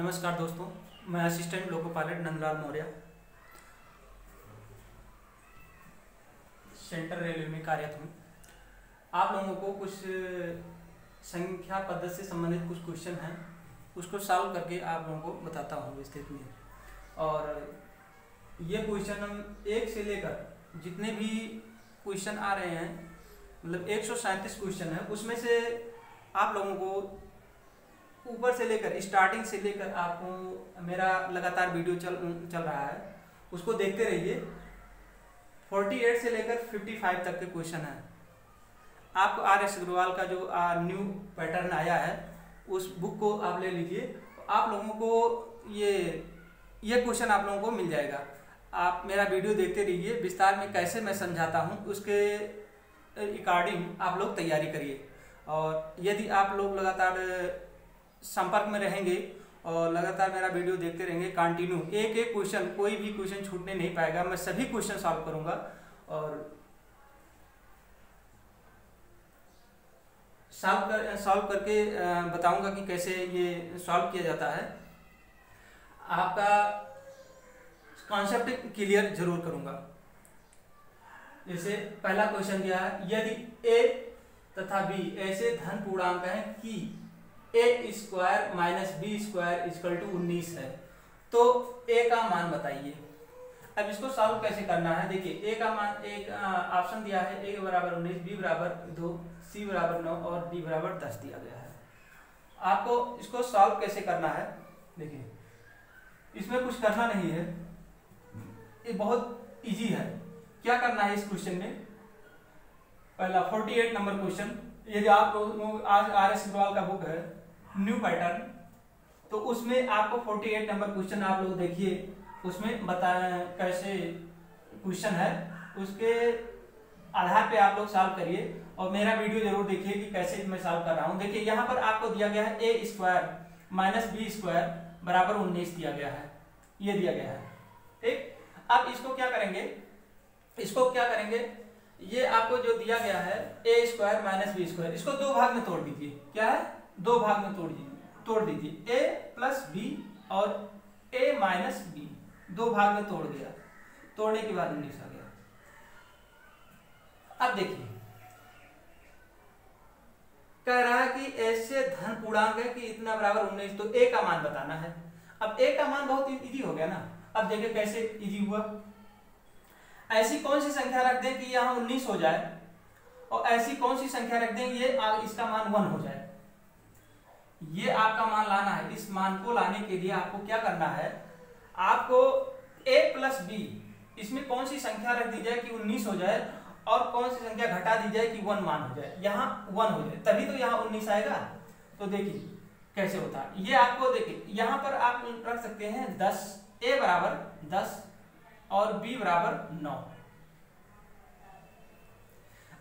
नमस्कार दोस्तों, मैं assistant loco pilot Nandlal Maurya. Central railway में कार्यरत हूँ। आप लोगों को कुछ संख्या पद्धति से संबंधित कुछ क्वेश्चन हैं, उसको सॉल्व करके आप लोगों को बताता हूँ विस्तृत में। और ये क्वेश्चन हम एक से लेकर जितने भी क्वेश्चन आ रहे हैं मतलब एक सौ सैंतीस क्वेश्चन है, उसमें से आप लोगों को ऊपर से लेकर स्टार्टिंग से लेकर आपको मेरा लगातार वीडियो चल चल रहा है, उसको देखते रहिए। 48 से लेकर 55 तक के क्वेश्चन है। आपको आर एस अग्रवाल का जो न्यू पैटर्न आया है, उस बुक को आप ले लीजिए। आप लोगों को ये ये क्वेश्चन आप लोगों को मिल जाएगा। आप मेरा वीडियो देखते रहिए, विस्तार में कैसे मैं समझाता हूँ, उसके अकॉर्डिंग आप लोग तैयारी करिए। और यदि आप लोग लगातार संपर्क में रहेंगे और लगातार मेरा वीडियो देखते रहेंगे कंटिन्यू एक एक क्वेश्चन कोई भी क्वेश्चन छूटने नहीं पाएगा। मैं सभी क्वेश्चन सॉल्व करूँगा और सॉल्व कर सॉल्व करके बताऊँगा कि कैसे ये सॉल्व किया जाता है। आपका कॉन्सेप्ट क्लियर ज़रूर करूँगा। जैसे पहला क्वेश्चन क्या है, यदि ए तथा बी ऐसे धन पूर्णांक है कि A square minus B square equal two उन्नीस है। तो ए का मान बताइए। अब इसको सॉल्व कैसे करना है? देखिए ए का मान, एक ऑप्शन दिया है ए बराबर उन्नीस बी बराबर दो सी बराबर नौ और डी बराबर दस दिया गया है। आपको इसको सॉल्व कैसे करना है? देखिए, इसमें कुछ करना नहीं है। ये बहुत इजी है। क्या करना है इस क्वेश्चन में? पहला 48 नंबर क्वेश्चन ये जो आप लोग, आज आर एस का बुक है न्यू पैटर्न। तो उसमें आपको 48 नंबर क्वेश्चन आप लोग देखिए। उसमें बता कैसे क्वेश्चन है। उसके आधार पे आप लोग सॉल्व करिए और मेरा वीडियो ज़रूर देखिए कि कैसे मैं सॉल्व कर रहा हूँ। देखिए, यहाँ पर आपको दिया गया है A square minus B square बराबर उन्नीस दिया गया है। ये दिया गया है। ठीक? अब इसको क्या करेंगे? इसको क्या करेंगे? ये आपको जो दिया गया है A square minus B square इसको दो भाग में तोड़ दीजिए। क्या है? दो भाग में तोड़ दीजिए तोड़ दीजिए ए प्लस बी और ए माइनस बी दो भाग में तोड़ दिया। तोड़ने के बाद उन्नीस आ गया। अब देखिए। कह रहा है कि ऐसे धन पूर्णांक है कि इतना बराबर उन्नीस तो ए का मान बताना है। अब ए का मान बहुत इजी हो गया ना। अब देखिए कैसे इजी हुआ। ऐसी कौन सी संख्या रख दें कि यहाँ उन्नीस हो जाए, और ऐसी कौन सी संख्या रख दें ये इसका मान वन हो जाए। ये आपका मान लाना है। इस मान को लाने के लिए आपको क्या करना है? आपको ए प्लस बी इसमें कौन सी संख्या रख दी जाए कि 19 हो जाए और कौन सी संख्या घटा दी जाए कि वन मान हो जाए? यहाँ वन हो जाए। तभी तो यहाँ 19 आएगा। तो देखिए, कैसे होता है? ये आपको देखिए, यहाँ पर आप रख सकते हैं दस ए बराबर 10 और बी बराबर नौ।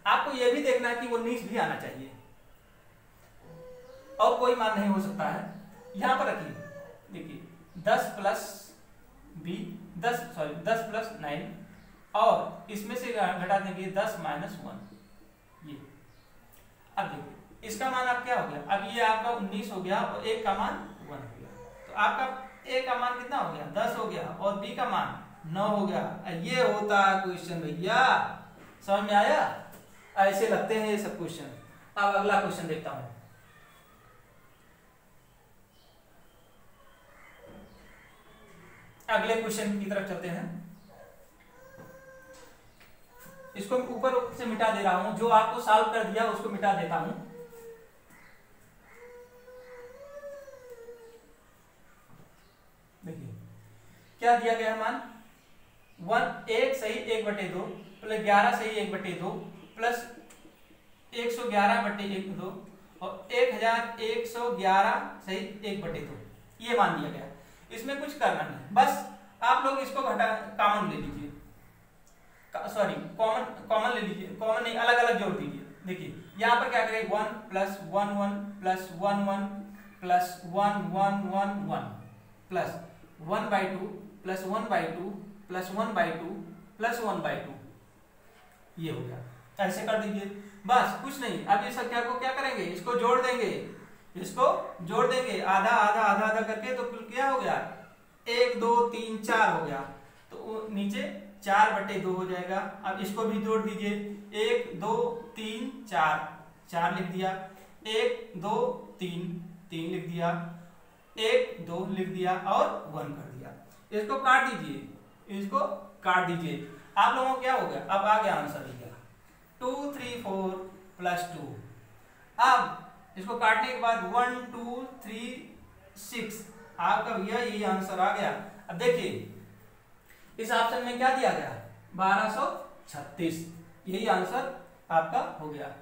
आपको यह भी देखना है कि उन्नीस भी आना चाहिए। और कोई मान नहीं हो सकता है। यहाँ पर रखिए। देखिए, दस प्लस बी दस सॉरी दस प्लस नाइन और इसमें से घटा देंगे दस माइनस वन ये। अब देखिए, इसका मान आप क्या हो गया? अब ये आपका उन्नीस हो गया और एक का मान वन हो गया। तो आपका ए का मान कितना हो गया? दस हो गया और बी का मान नौ हो गया। ये होता है क्वेश्चन भैया। समझ में आया? ऐसे लगते हैं ये सब क्वेश्चन अब अगला क्वेश्चन देखता हूँ। अगले क्वेश्चन की तरफ़ चलते हैं। इसको ऊपर से मिटा दे रहा हूँ। जो आपको सॉल्व कर दिया, उसको मिटा देता हूँ। देखिए, क्या दिया गया मान? वन, एक सही, एक बटे दो, प्लस ग्यारह सही, एक बटे दो, प्लस एक सौ ग्यारह बटे एक दो, और एक हज़ार एक सौ ग्यारह सही, एक बटे दो। ये मान दिया गया। इसमें कुछ करना नहीं बस आप लोग इसको घटा कॉमन ले लीजिए। सॉरी कॉमन कॉमन ले लीजिए। कॉमन नहीं अलग अलग जोड़ दीजिए। देखिए, यहाँ पर क्या करें? One plus one one plus one one plus one one one one plus one by two plus one by two plus one by two plus one by two ये हो गया। ऐसे कर दीजिए। बस, कुछ नहीं। अब इस संख्या को क्या करेंगे? इसको जोड़ देंगे। इसको जोड़ देंगे। आधा आधा आधा आधा करके तो कुल क्या हो गया? एक, दो, तीन, चार हो गया। तो नीचे चार बटे दो हो जाएगा। अब इसको भी जोड़ दीजिए। एक, दो, तीन, चार। चार लिख दिया। एक, दो, तीन। तीन लिख दिया। एक, दो लिख दिया और वन कर दिया। इसको काट दीजिए। इसको काट दीजिए। आप लोगों को क्या हो गया? अब आ गया answer. Two, three, four, plus two. अब इसको काटने के बाद वन, टू, थ्री, सिक्स। आपका भैया यही आंसर आ गया। अब देखिए, इस ऑप्शन में क्या दिया गया? बारह सौ छत्तीस। यही आंसर आपका हो गया।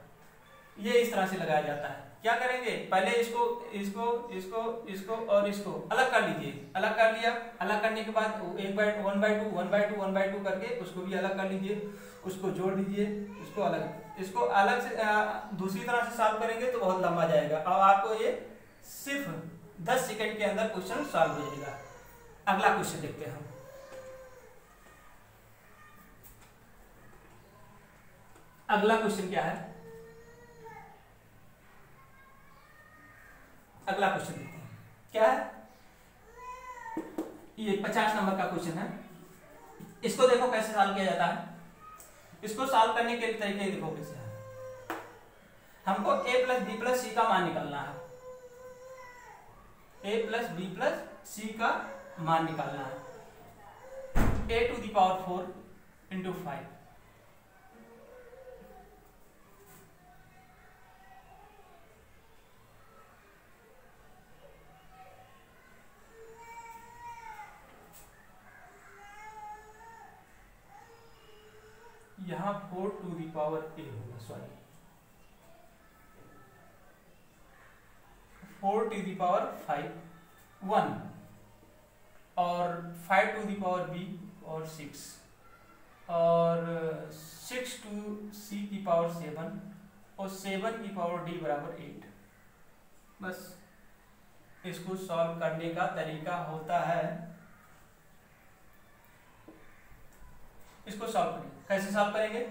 ये इस तरह से लगाया जाता है। क्या करेंगे? पहले इसको इसको इसको इसको और इसको अलग कर लीजिए। अलग कर लिया। अलग करने के बाद एक by, one by two, one by two, one by two करके उसको भी अलग कर लीजिए। उसको जोड़ दीजिए। उसको अलग इसको अलग से दूसरी तरह से सॉल्व करेंगे तो बहुत लंबा जाएगा। और आपको ये सिर्फ़ दस सेकेंड के अंदर क्वेश्चन सॉल्व हो जाएगा। अगला क्वेश्चन देखते हैं हम। अगला क्वेश्चन क्या है? अगला क्वेश्चन देखते हैं। क्या है? ये पचास नंबर का क्वेश्चन है। इसको देखो कैसे सॉल्व किया जाता है। इसको सॉल्व करने के तरीके देखो कैसे है। हमको A plus B plus C का मान निकालना है। A plus B plus C का मान निकालना है। A to the power four into five यहाँ four to the power A होगा sorry four to the power five, one. और five to the power B और सिक्स. और सिक्स टू सी की पावर सेवन और सेवन की power D बराबर eight. बस इसको सॉल्व करने का तरीका होता है. इसको सॉल्व करेंगे कैसे सॉल्व करेंगे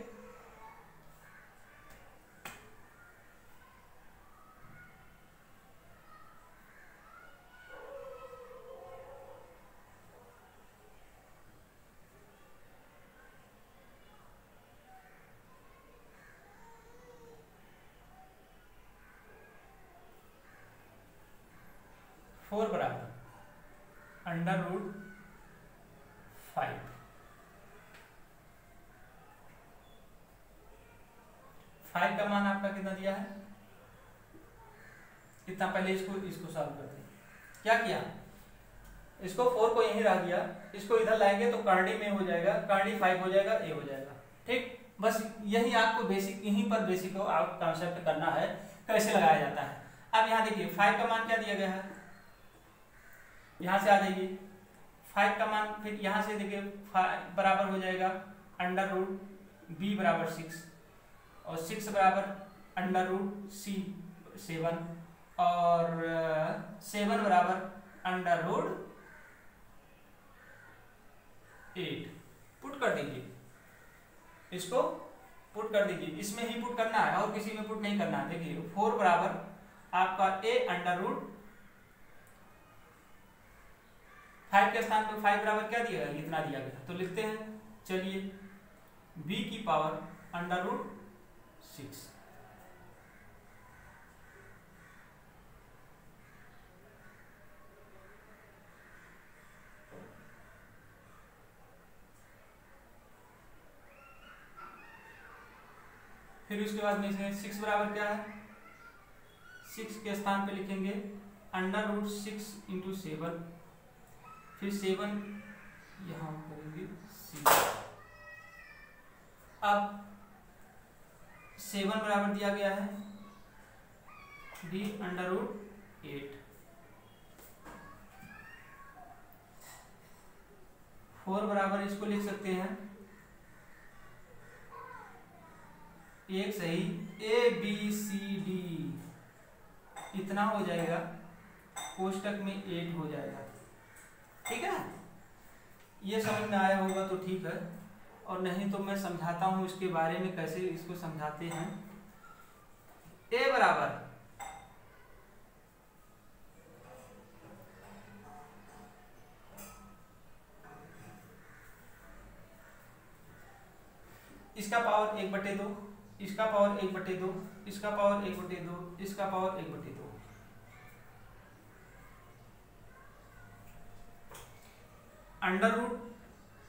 फोर बराबर अंडर रूट फाइव फाइव का मान आपका कितना दिया है कितना पहले इसको इसको सॉल्व करते हैं। क्या किया? इसको फोर को यहीं रख दिया। इसको इधर लाएँगे तो कार्डी में हो जाएगा कार्डी फाइव हो जाएगा ए हो जाएगा। ठीक? बस यही आपको बेसिक यहीं पर बेसिक को आप कॉन्सेप्ट करना है कैसे लगाया जाता है। अब यहाँ देखिए फाइव का मान क्या दिया गया है? यहाँ से आ जाइए। फाइव का मान फिर यहाँ से देखिए बराबर हो जाएगा अंडर रूट बी बराबर सिक्स और सिक्स बराबर अंडर रूट सी सेवन और सेवन बराबर अंडर रूट एट। पुट कर दीजिए। इसको पुट कर दीजिए। इसमें ही पुट करना है और किसी में पुट नहीं करना है। देखिए, फोर बराबर आपका ए अंडर रूट फाइव के स्थान पर फाइव बराबर क्या दिया गया? इतना दिया गया। तो लिखते हैं, चलिए, बी की पावर अंडर रूट सिक्स। फिर उसके बाद में इसमें सिक्स बराबर क्या है? सिक्स के स्थान पे लिखेंगे under root six into seven फिर सेवन यहाँ करेंगे सिक्स अब सेवन बराबर दिया गया है D under root eight four बराबर इसको लिख सकते हैं एक सही? ए बी सी डी इतना हो जाएगा। कोष्टक में एट हो जाएगा। ठीक है? ये समझ में आया होगा तो ठीक है। और नहीं तो मैं समझाता हूँ इसके बारे में कैसे इसको समझाते हैं। ए बराबर। इसका पावर एक बटे दो। इसका पावर एक बटे दो, इसका पावर एक बटे दो, इसका पावर एक बटे दो। अंडर रूट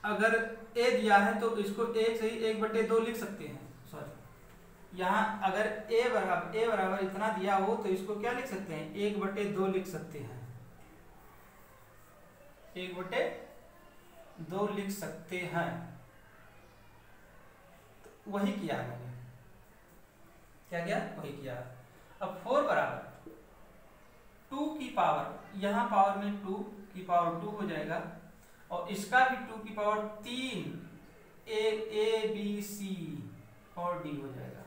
अगर ए दिया है तो इसको एक से ही एक बटे दो लिख सकते हैं सॉरी यहाँ अगर ए बराबर ए बराबर इतना दिया हो तो इसको क्या लिख सकते हैं? एक बटे दो लिख सकते हैं। एक बटे दो लिख सकते हैं। तो वही किया मैंने। क्या किया वही किया। अब फोर बराबर। टू की पावर यहाँ पावर में टू की पावर टू हो जाएगा। और इसका भी टू की पावर तीन ए ए बी सी और डी हो जाएगा।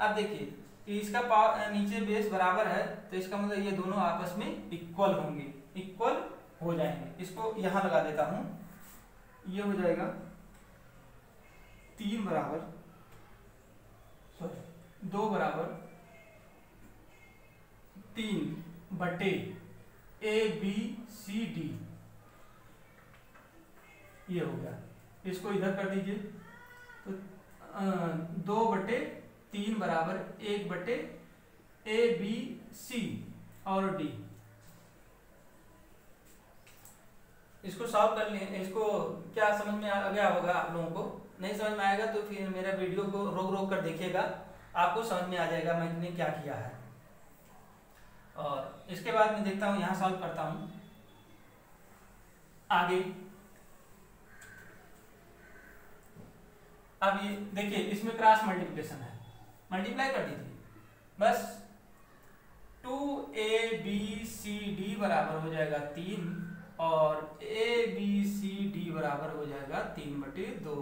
अब देखिए इसका पावर नीचे बेस बराबर है तो इसका मतलब ये दोनों आपस में इक्वल होंगे। इक्वल हो जाएँगे। इसको यहाँ लगा देता हूँ। ये हो जाएगा तीन बराबर दो बराबर तीन बटे ए बी सी डी। ये हो गया। इसको इधर कर दीजिए। तो दो बटे तीन बराबर एक बटे ए बी सी और डी। इसको सॉल्व कर लिए। इसको क्या समझ में आ गया होगा आप लोगों को? नहीं समझ में आएगा तो फिर मेरा वीडियो को रोक रोक कर देखिएगा। आपको समझ में आ जाएगा मैंने क्या किया है। और इसके बाद मैं देखता हूँ, यहाँ सॉल्व करता हूँ। आगे। अब ये देखिए, इसमें क्रॉस मल्टीप्लिकेशन है। मल्टीप्लाई कर दीजिए। बस two A B C D बराबर हो जाएगा तीन और ए बी सी डी बराबर हो जाएगा तीन बटे दो।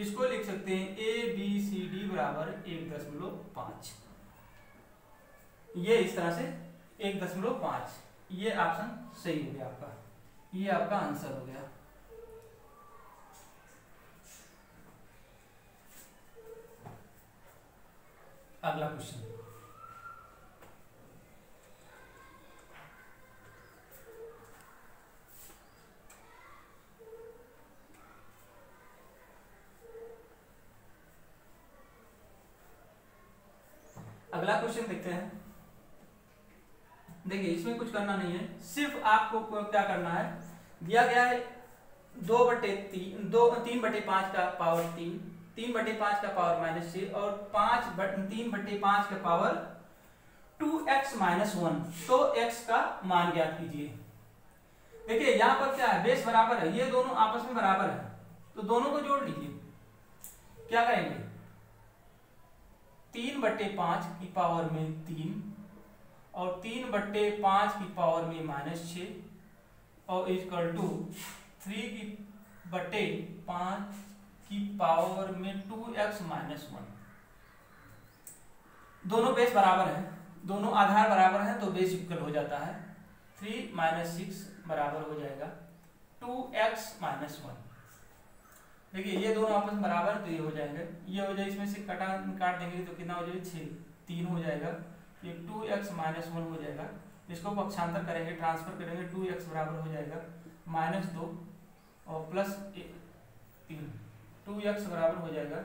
इसको लिख सकते हैं? ए बी सी डी बराबर एक दशमलव पाँच। ये इस तरह से एक दशमलव पाँच। ये ऑप्शन सही हो गया आपका। ये आपका आंसर हो गया। अगला क्वेश्चन अगला क्वेश्चन देखते हैं। देखिए इसमें कुछ करना नहीं है। सिर्फ़ आपको क्या करना है? दिया गया है दो बटे तीन दो तीन बटे पाँच का पावर तीन तीन बटे पाँच का पावर माइनस छह और पाँच बट, तीन बटे पाँच का power two X minus one तो एक्स का मान ज्ञात कीजिए। देखिए यहाँ पर क्या है? बेस बराबर है। ये दोनों आपस में बराबर है। तो दोनों को जोड़ लीजिए। क्या करेंगे? तीन बट्टे पाँच की पावर में तीन और तीन बट्टे पाँच की पावर में माइनस छ और इजकल टू थ्री की बट्टे पाँच की पावर में टू एक्स माइनस वन। दोनों बेस बराबर है, दोनों आधार बराबर है तो बेस इक्वल हो जाता है। थ्री माइनस सिक्स बराबर हो जाएगा टू एक्स माइनस वन। देखिए, ये दोनों आपस में बराबर तो ये हो जाएगा। ये हो जाए, इसमें से कटा काट देंगे तो कितना हो जाएगा? छः तीन हो जाएगा। ये टू एक्स माइनस वन हो जाएगा। इसको पक्षांतर करेंगे ट्रांसफ़र करेंगे टू एक्स बराबर हो जाएगा। माइनस दो और प्लस तीन। टू एक्स बराबर हो जाएगा।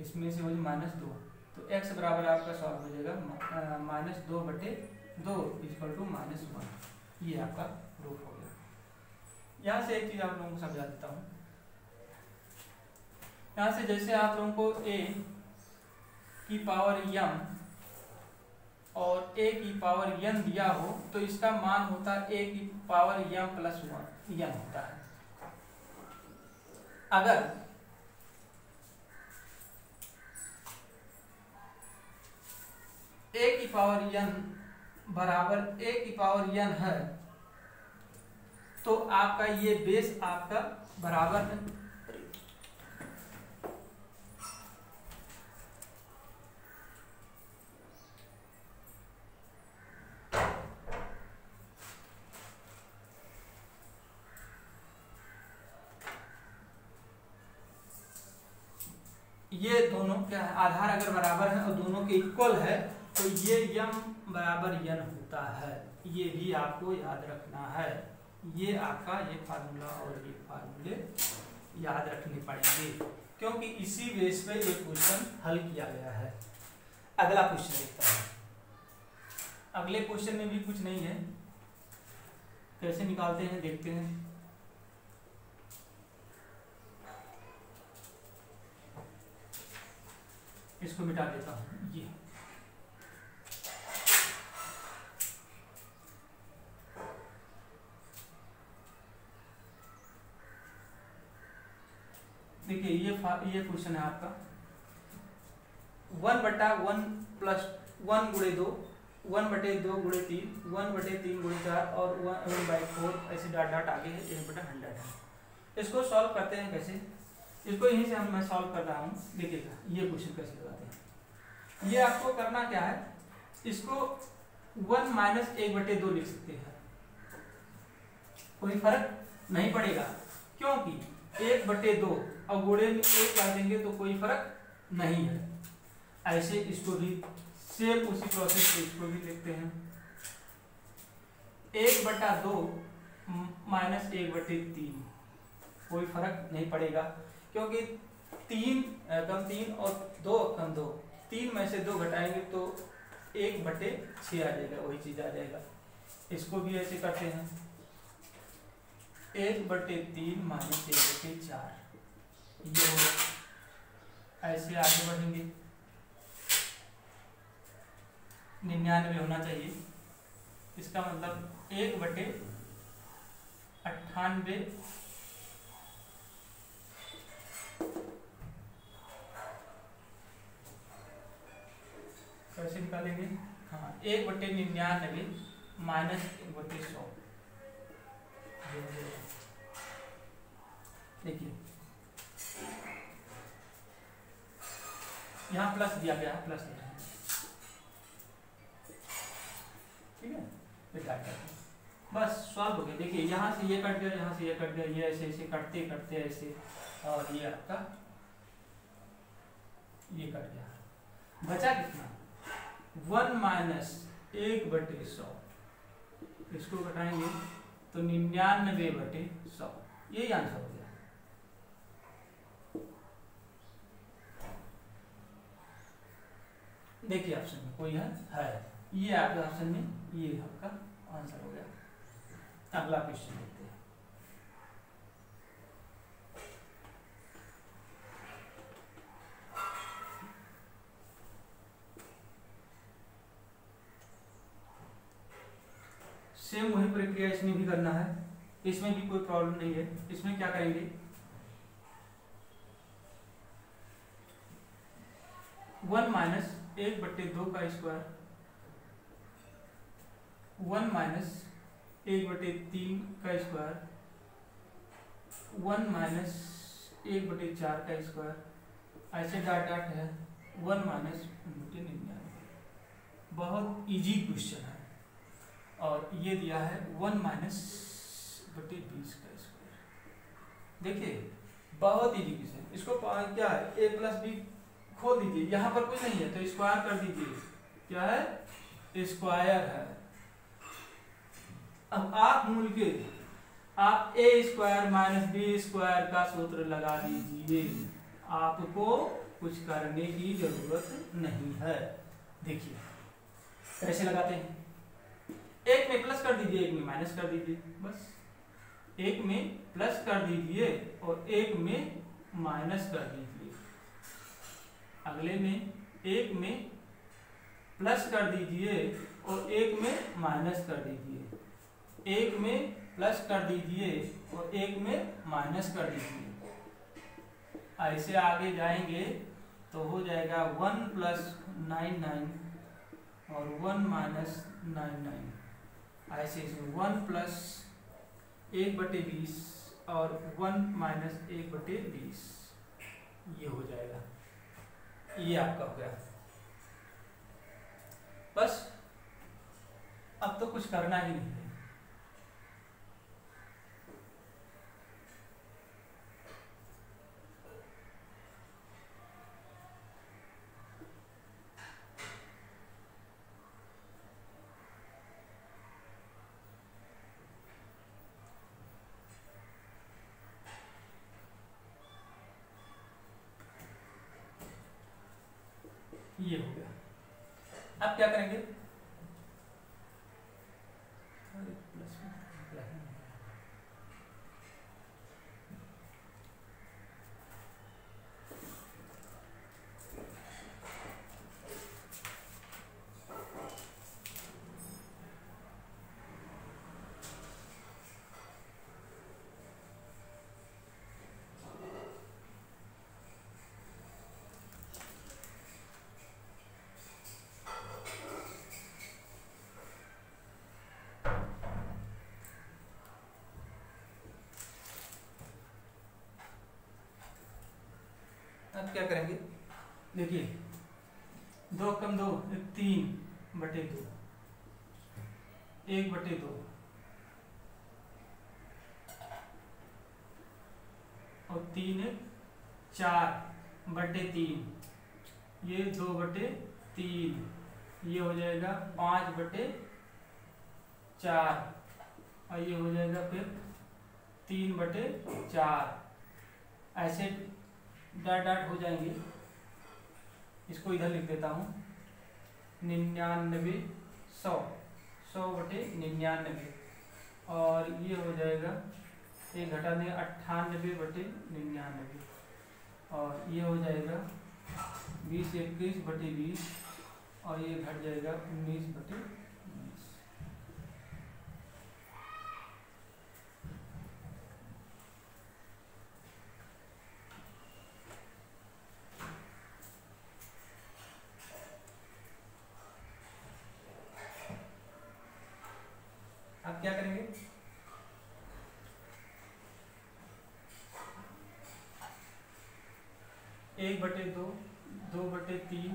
इसमें से हो जाए माइनस दो। तो एक्स बराबर आपका सॉल्व हो जाएगा। माइनस दो बटे दो इजक्वल टू माइनस वन ये आपका प्रूफ हो गया। यहाँ से एक चीज़ आप लोगों को समझा देता हूँ। यहाँ से जैसे आप लोगों को ए की पावर यम और ए की पावर यन दिया हो तो इसका मान होता है ए की power M plus one N होता है। अगर ए की पावर यन बराबर ए की पावर यन है तो आपका ये बेस आपका बराबर है। ये दोनों क्या है आधार अगर बराबर है और दोनों के इक्वल है तो ये यम बराबर यन होता है। ये भी आपको याद रखना है। ये आपका ये फार्मूला और ये फार्मूले याद रखने पड़ेंगे, क्योंकि इसी बेस पे ये क्वेश्चन हल किया गया है। अगला क्वेश्चन देखता है। अगले क्वेश्चन में भी कुछ नहीं है। कैसे निकालते हैं, देखते हैं। इसको मिटा देता हूँ। ये। देखिए, ये ये क्वेश्चन है आपका। वन बटा वन प्लस वन गुड़े दो वन बटे दो गुड़े तीन वन बटे तीन गुड़े चार और वन बाई फोर ऐसे डाट डाट आगे है, एक बटा हंड्रेड है। इसको सॉल्व करते हैं कैसे? इसको यहीं से हम मैं सॉल्व कर रहा हूँ। देखिएगा ये क्वेश्चन कैसे लगाते हैं। ये आपको करना क्या है? इसको वन माइनस एक बटे दो लिख सकते हैं। कोई फ़र्क नहीं पड़ेगा, क्योंकि एक बटे दो और गुड़े में एक कर देंगे तो कोई फ़र्क नहीं है। ऐसे इसको भी सेम उसी प्रोसेस से इसको भी लिखते हैं। एक बटा दो माइनस एक बटे तीन, कोई फ़र्क नहीं पड़ेगा। क्योंकि तीन कम तीन और दो कम दो, तीन में से दो घटाएँगे तो एक बटे छ आ जाएगा, वही चीज़ आ जाएगा। इसको भी ऐसे करते हैं। एक बटे तीन माइनस एक बटे चार। ये ऐसे आगे बढ़ेंगे। निन्यानवे होना चाहिए। इसका मतलब एक बटे अट्ठानवे कैसे निकालेंगे। हाँ एक बटे निन्यानवे माइनस एक बटे सौ। देखिए। यहाँ प्लस दिया गया है प्लस दिया ठीक है? बस सॉल्व हो गया। देखिए, यहाँ से ये कट गया, यहाँ से ये कट गया, ये ऐसे ऐसे कटते कटते, ऐसे। और ये आपका ये कट गया। बचा कितना? वन माइनस एक बटे सौ। इसको घटाएँगे तो निन्यानवे बटे सौ। यही आंसर हो गया। देखिए ऑप्शन में कोई है? है। ये आपका ऑप्शन में ये आपका आंसर हो गया। अगला क्वेश्चन देखते हैं। सेम वही प्रक्रिया इसमें भी करना है। इसमें भी कोई प्रॉब्लम नहीं है। इसमें क्या करेंगे? वन माइनस एक बट्टे दो का स्क्वायर। वन माइनस एक बटे तीन का स्क्वायर। वन माइनस एक बटे चार का स्क्वायर। ऐसे डाट डाट है। वन माइनस बटे निन्यानवे बहुत इजी क्वेश्चन है। और ये दिया है वन माइनस बटे बीस का स्क्वायर। देखिए बहुत इजी क्वेश्चन इसको क्या है? ए प्लस बी खोल दीजिए। यहाँ पर कुछ नहीं है तो स्क्वायर कर दीजिए। क्या है? स्क्वायर है। अब आप मूल के, आप A square minus B square का सूत्र लगा दीजिए। आपको कुछ करने की ज़रूरत नहीं है। देखिए, कैसे लगाते हैं? एक में प्लस कर दीजिए, एक में माइनस कर दीजिए, बस। एक में प्लस कर दीजिए और एक में माइनस कर दीजिए। अगले में एक में प्लस कर दीजिए और एक में माइनस कर दीजिए। एक में प्लस कर दीजिए और एक में माइनस कर दीजिए। ऐसे आगे जाएँगे तो हो जाएगा वन प्लस नाइन नाइन और वन माइनस नाइन नाइन ऐसे इसमें वन प्लस एक बटे बीस और वन माइनस एक बटे बीस। ये हो जाएगा। ये आपका हो गया। बस, अब तो कुछ करना ही नहीं है। क्या करेंगे? देखिए, दो कम दो, एक तीन बटे दो। एक बटे दो। और तीन एक चार बटे तीन। ये दो बटे तीन। ये हो जाएगा पाँच बटे चार। और ये हो जाएगा फिर तीन बटे चार। ऐसे डाट डाट हो जाएँगे। इसको इधर लिख देता हूँ। निन्यानबे सौ सौ बटे निन्यानबे। और ये हो जाएगा, ये घटा दें अट्ठानबे बटे निन्यानबे। और ये हो जाएगा बीस इक्कीस बटे बीस, और ये घट जाएगा उन्नीस बटे बीस अब क्या करेंगे एक बटे दो दो बटे तीन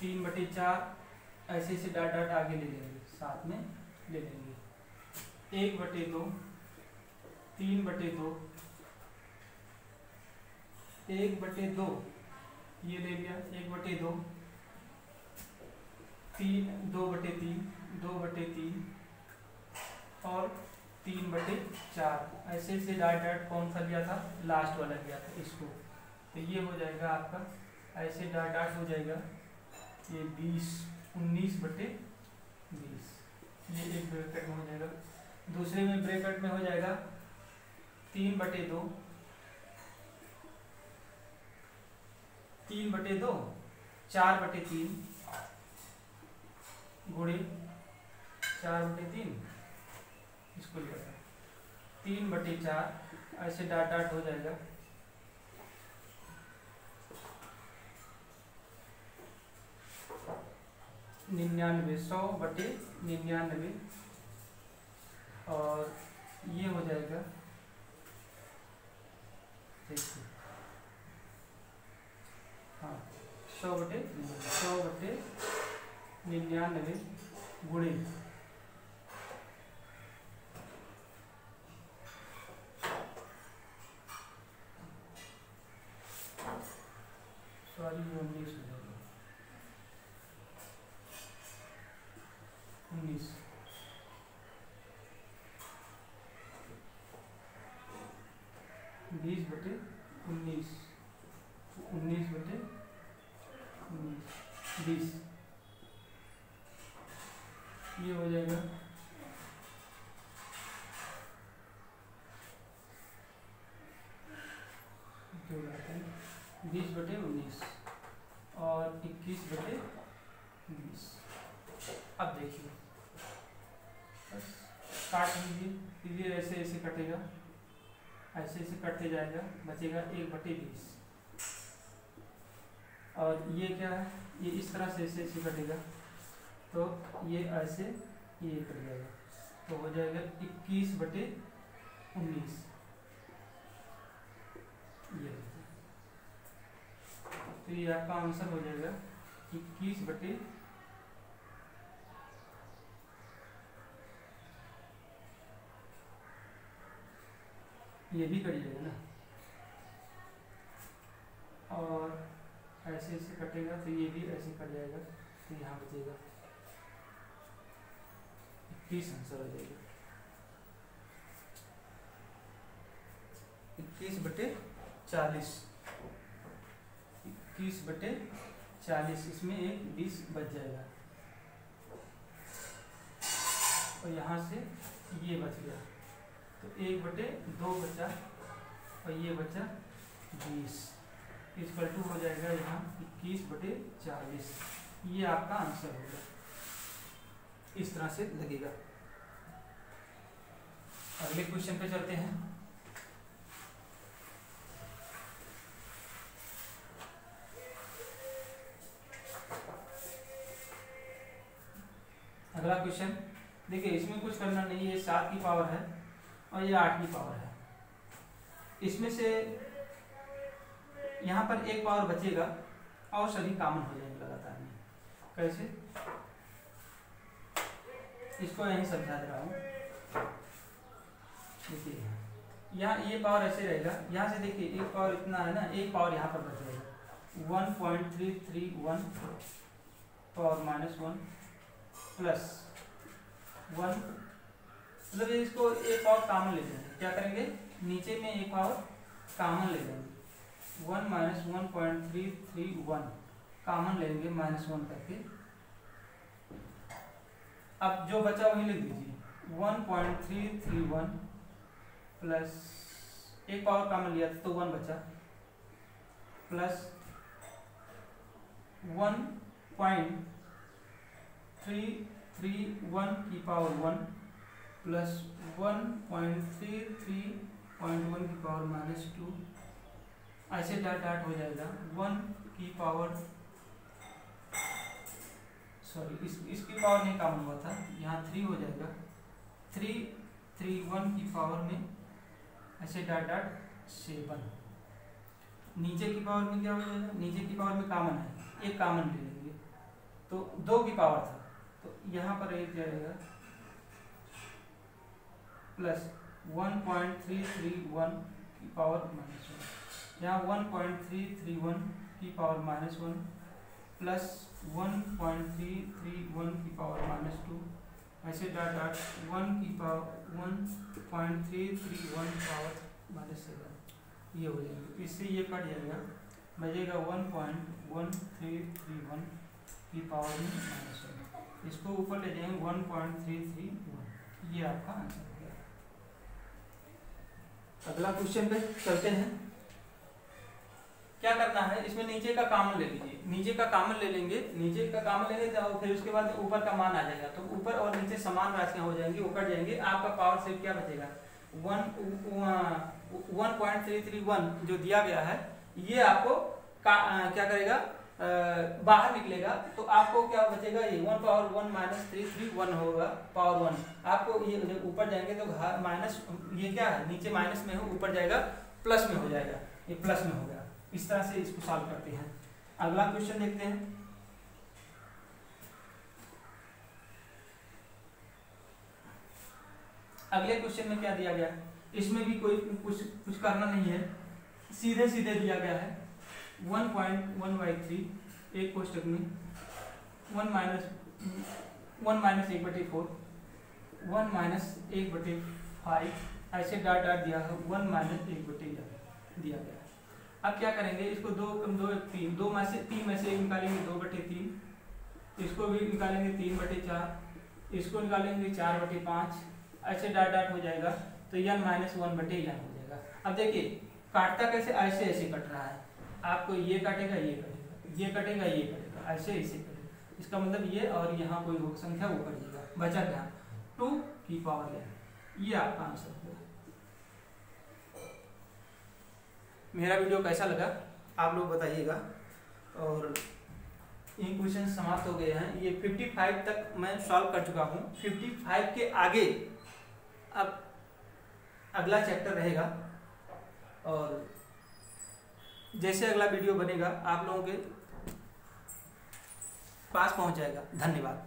तीन बटे चार ऐसे ऐसे डाट डाट आगे ले लेंगे, साथ में ले लेंगे। एक बटे दो, तीन बटे दो, एक बटे दो, ये ले लिया, एक बटे दो, तीन, दो बटे तीन, दो बटे तीन, और तीन बटे चार। ऐसे ऐसे डाट डाट कौन सा लिया था? लास्ट वाला लिया था, इसको। तो ये हो जाएगा आपका, ऐसे डाट डाट हो जाएगा। ये बीस, उन्नीस बटे बीस। ये एक ब्रैकेट में हो जाएगा। दूसरे में ब्रैकेट में हो जाएगा तीन बटे दो। तीन बटे दो, चार बटे तीन गुड़े चार बटे तीन। इसको लिखा तीन बटे चार, ऐसे डाट डाट हो जाएगा। निन्यानवे सौ बटे निन्यानवे। और ये हो जाएगा, देखिए। हाँ सौ बटे सौ बटे निन्यानवे गुणे सॉरी ये उन्नीस हो जाएगा उन्नीस बीस बटे उन्नीस उन्नीस बटे उन्नीस बीस ये हो जाएगा जो रहता है बीस बटे उन्नीस और इक्कीस बटे बीस। अब देखिए। बस काट लीजिए ये ऐसे ऐसे कटेगा, ऐसे ऐसे कटते जाएगा, बचेगा एक बटे बीस। और ये क्या है? ये इस तरह से ऐसे ऐसे कटेगा तो ये ऐसे ये कट जाएगा तो हो जाएगा इक्कीस बटे उन्नीस। ये। तो ये आपका आंसर हो जाएगा इक्कीस बटे ये भी कट जाएगा ना? और ऐसे ऐसे कटेगा तो ये भी ऐसे कट जाएगा तो यहाँ बचेगा। इक्कीस आंसर हो जाएगा। इक्कीस बटे चालीस। इक्कीस बटे चालीस, इसमें एक बीस बच जाएगा। और यहाँ से ये बच गया। तो एक बटे दो बचा और ये बचा बीस। इक्वल टू हो जाएगा यहाँ इक्कीस बटे चालीस। ये आपका आंसर होगा इस तरह से लगेगा। अगले क्वेश्चन पे चलते हैं। अगला क्वेश्चन देखिए, इसमें कुछ करना नहीं है सात की पावर है और ये आठ की पावर है। इसमें से यहाँ पर एक पावर बचेगा और सभी कॉमन हो जाएँगे लगातार में। कैसे? इसको यहीं समझा दे रहा हूँ। देखिए, यहाँ ये पावर ऐसे रहेगा, यहाँ से देखिए, एक पावर इतना है ना, एक पावर यहाँ पर बचेगा one point three three one power minus one plus one मतलब इसको एक पावर कॉमन ले लेंगे। क्या करेंगे? नीचे में एक पावर कॉमन ले लेंगे। One minus one point three three one common लेंगे माइनस वन करके। अब जो बचा वही लिख दीजिए one point three three one plus एक पावर कॉमन लिया था तो वन बचा। Plus one point three three one की power one plus one point three three point one की पावर माइनस टू ऐसे डाट डाट हो जाएगा। वन की पावर सॉरी इस, इसकी पावर नहीं काम हुआ था। यहाँ थ्री हो जाएगा। थ्री थ्री वन की पावर में ऐसे डाट डाट सेवन नीचे की पावर में क्या हो जाएगा? नीचे की पावर में कामन है। एक कामन ले लेंगे। तो दो की पावर था। यहाँ पर एक जाएगा। Plus one point three three one की पावर माइनस वन यहाँ one point three three one की power minus one plus one point three three one की पावर माइनस टू ऐसे डाट डाट वन की power one point three three one power minus seven ये हो जाएगा। इससे ये कट जाएगा। बजेगा one point one three three one की पावर माइनस वन इसको ऊपर ले जाएँगे वन पॉइंट थ्री थ्री ये आपका आंसर हो गया। अगला क्वेश्चन पे चलते हैं। क्या करना है? इसमें नीचे का कामन ले लीजिए। नीचे का कामन ले लेंगे। नीचे का कामन लेंगे तो फिर उसके बाद ऊपर का मान आ जाएगा। तो ऊपर और नीचे समान राशियाँ हो जाएँगी ऊपर जाएँगे। आपका पावर सेव क्या बचेगा? One one point three three one जो दिया गया है ये आपको का, आ, क्या करेगा? बाहर निकलेगा तो आपको क्या बचेगा, ये one power one minus three three one होगा पावर वन आपको ये ऊपर जाएँगे तो घर माइनस ये क्या है, नीचे माइनस में हो, ऊपर जाएगा प्लस में हो जाएगा, ये प्लस में हो गया इस तरह से इसको सॉल्व करते हैं. अगला क्वेश्चन देखते हैं. अगले क्वेश्चन में क्या दिया गया? इसमें भी कोई कुछ कुछ करना नहीं है. सीधे सीधे दिया गया है. One point one by three एक कोष्टक में वन माइनस वन माइनस एक बटे फोर वन माइनस एक बटे फाइव ऐसे डाट डाट दिया है वन माइनस एक बटे दिया गया अब क्या करेंगे, इसको दो कम दो, तीन, दो में से, तीन में से एक निकालेंगे, दो बटे तीन, इसको भी निकालेंगे तीन बटे चार, इसको निकालेंगे चार बटे पाँच, ऐसे डाट डाट हो जाएगा तो यन माइनस वन बटे यन हो जाएगा। अब देखिए, काटता कैसे, ऐसे ऐसे कट रहा है। आपको ये काटेगा, ये कटेगा ये कटेगा ये कटेगा, ऐसे ऐसे इसका मतलब ये और यहाँ कोई संख्या वो कटेगा बचा क्या? टू की पावर ये आपका आंसर होगा मेरा वीडियो कैसा लगा, आप लोग बताइएगा। और ये क्वेश्चन समाप्त हो गए हैं। ये 55 तक मैं सॉल्व कर चुका हूँ। 55 के आगे अब अगला चैप्टर रहेगा। और जैसे अगला वीडियो बनेगा आप लोगों के पास पहुँच जाएगा। धन्यवाद।